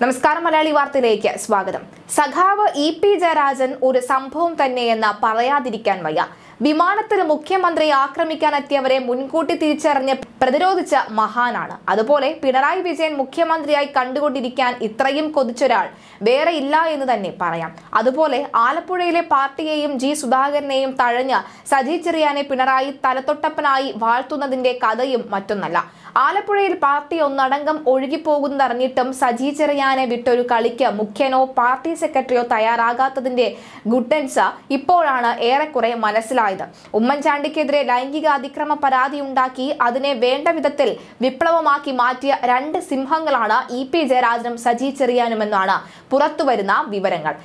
നമസ്കാരം മലയാളി വാർത്തയിലേക്ക് സ്വാഗതം. സഖാവ് ഇ പി ജയരാജൻ ഒരു സംഭവം തന്നെയെന്ന് പറയാതിരിക്കാൻ വയ്യ. വിമാനത്തിൽ മുഖ്യമന്ത്രി ആക്രമിക്കാനെത്തിയവരെ മുൻകൂട്ടി തിരിച്ചറിഞ്ഞ് പ്രതിരോധിച്ച മഹാനാണ്. അതുപോലെ പിണറായി വിജയൻ മുഖ്യമന്ത്രിയായി കണ്ടുകൊണ്ടിരിക്കാൻ ഇത്രയും കൊതിച്ചൊരാൾ വേറെ ഇല്ല എന്ന് തന്നെ പറയാം. അതുപോലെ ആലപ്പുഴയിലെ പാർട്ടിയെയും ജി സുധാകരനെയും തഴഞ്ഞ് സജി ചെറിയാനെ പിണറായി തലത്തൊട്ടപ്പനായി വാഴ്ത്തുന്നതിന്റെ കഥയും മറ്റൊന്നല്ല. ആലപ്പുഴയിൽ പാർട്ടി ഒന്നടങ്കം ഒഴുകിപ്പോകുന്നതറിഞ്ഞിട്ടും സജി ചെറിയാനെ വിട്ടൊരു കളിക്ക് മുഖ്യനോ പാർട്ടി സെക്രട്ടറിയോ തയ്യാറാകാത്തതിന്റെ ഗുഡൻസ് ഇപ്പോഴാണ് ഏറെക്കുറെ മനസ്സിലായത്. ഉമ്മൻചാണ്ടിക്കെതിരെ ലൈംഗിക അതിക്രമ പരാതി ഉണ്ടാക്കി അതിനെ വേണ്ട വിധത്തിൽ വിപ്ലവമാക്കി മാറ്റിയ രണ്ട് സിംഹങ്ങളാണ് ഇ പി ജയരാജനും സജി ചെറിയാനുമെന്നാണ് പുറത്തുവരുന്ന വിവരങ്ങൾ.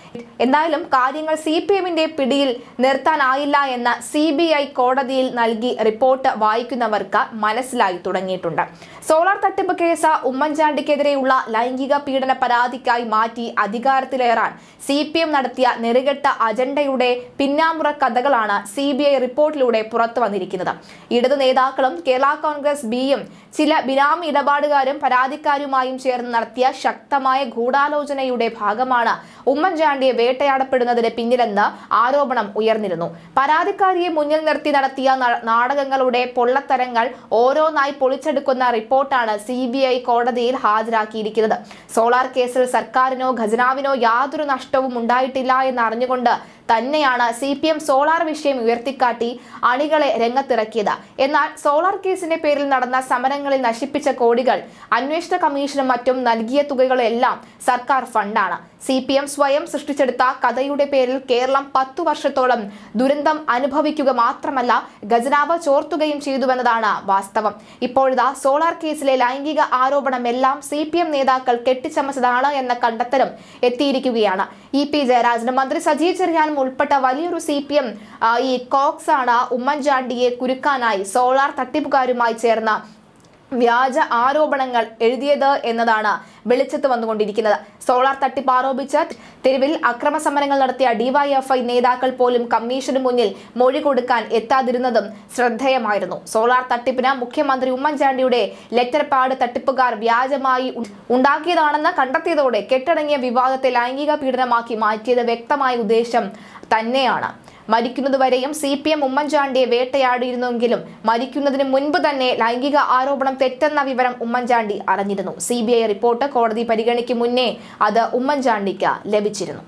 എന്തായാലും കാര്യങ്ങൾ സി പി എമ്മിന്റെ പിടിയിൽ നിർത്താനായില്ല എന്ന സി ബി ഐ കോടതിയിൽ നൽകി റിപ്പോർട്ട് വായിക്കുന്നവർക്ക് മനസ്സിലായി തുടങ്ങിയിട്ടുണ്ട്. സോളാർ തട്ടിപ്പ് കേസ് ഉമ്മൻചാണ്ടിക്കെതിരെയുള്ള ലൈംഗിക പീഡന പരാതിക്കായി മാറ്റി അധികാരത്തിലേറാൻ സി നടത്തിയ നെറുകെട്ട അജണ്ടയുടെ പിന്നാമ്പുറ കഥകളാണ് സി റിപ്പോർട്ടിലൂടെ പുറത്തു വന്നിരിക്കുന്നത്. ഇടതു നേതാക്കളും കേരള കോൺഗ്രസ് ബിയും ചില ബിനാമി ഇടപാടുകാരും പരാതിക്കാരുമായും ചേർന്ന് നടത്തിയ ശക്തമായ ഗൂഢാലോചനയുടെ ഭാഗമാണ് ഉമ്മൻചാണ്ടിയെ വേട്ടയാടപ്പെടുന്നതിന് പിന്നിലെന്ന് ആരോപണം ഉയർന്നിരുന്നു. പരാതിക്കാരിയെ മുന്നിൽ നിർത്തി നടത്തിയ നാടകങ്ങളുടെ പൊള്ളത്തരങ്ങൾ ഓരോന്നായി പൊളിച്ചെടുക്കുന്ന റിപ്പോർട്ടാണ് സി കോടതിയിൽ ഹാജരാക്കിയിരിക്കുന്നത്. സോളാർ കേസിൽ സർക്കാരിനോ ഖജനാവിനോ യാതൊരു നഷ്ടവും ഉണ്ടായിട്ടില്ല എന്ന് അറിഞ്ഞുകൊണ്ട് തന്നെയാണ് സി പി എം സോളാർ വിഷയം ഉയർത്തിക്കാട്ടി അണികളെ രംഗത്തിറക്കിയത്. എന്നാൽ സോളാർ കേസിന്റെ പേരിൽ നടന്ന സമരങ്ങളിൽ നശിപ്പിച്ച കോടികൾ അന്വേഷണ കമ്മീഷനും മറ്റും നൽകിയ തുകകളെല്ലാം സർക്കാർ ഫണ്ടാണ്. സി പി എം സ്വയം സൃഷ്ടിച്ചെടുത്ത കഥയുടെ പേരിൽ കേരളം പത്തു വർഷത്തോളം ദുരന്തം അനുഭവിക്കുക മാത്രമല്ല ഖജനാവ് ചോർത്തുകയും ചെയ്തുവെന്നതാണ് വാസ്തവം. ഇപ്പോഴിതാ സോളാർ കേസിലെ ലൈംഗിക ആരോപണമെല്ലാം സി പി എം നേതാക്കൾ കെട്ടിച്ചമച്ചതാണ് എന്ന കണ്ടെത്തലും എത്തിയിരിക്കുകയാണ്. ഇ പി ജയരാജനും മന്ത്രി സജി ചെറിയാനും ഉൾപ്പെട്ട വലിയൊരു സി പി എം ഈ കോക്സ് ആണ് ഉമ്മൻചാണ്ടിയെ കുരുക്കാനായി സോളാർ തട്ടിപ്പുകാരുമായി ചേർന്ന വ്യാജ ആരോപണങ്ങൾ എഴുതിയത് എന്നതാണ് വെളിച്ചത്ത് വന്നുകൊണ്ടിരിക്കുന്നത്. സോളാർ തട്ടിപ്പ് ആരോപിച്ച് തെരുവിൽ അക്രമ സമരങ്ങൾ നടത്തിയ ഡിവൈഎഫ്ഐ നേതാക്കൾ പോലും കമ്മീഷന് മുന്നിൽ മൊഴി കൊടുക്കാൻ എത്താതിരുന്നതും ശ്രദ്ധേയമായിരുന്നു. സോളാർ തട്ടിപ്പിന് മുഖ്യമന്ത്രി ഉമ്മൻചാണ്ടിയുടെ ലെറ്റർ പാഡ് തട്ടിപ്പുകാർ വ്യാജമായി ഉണ്ടാക്കിയതാണെന്ന് കണ്ടെത്തിയതോടെ കെട്ടടങ്ങിയ വിവാദത്തെ ലൈംഗിക പീഡനമാക്കി മാറ്റിയത് വ്യക്തമായ ഉദ്ദേശം തന്നെയാണ്. മരിക്കുന്നതുവരെയും സി പി എം ഉമ്മൻചാണ്ടിയെ വേട്ടയാടിയിരുന്നുവെങ്കിലും മരിക്കുന്നതിന് മുൻപ് തന്നെ ലൈംഗിക ആരോപണം തെറ്റെന്ന വിവരം ഉമ്മൻചാണ്ടി അറിഞ്ഞിരുന്നു. സി റിപ്പോർട്ട് കോടതി പരിഗണിക്കും മുന്നേ അത് ഉമ്മൻചാണ്ടിക്ക് ലഭിച്ചിരുന്നു.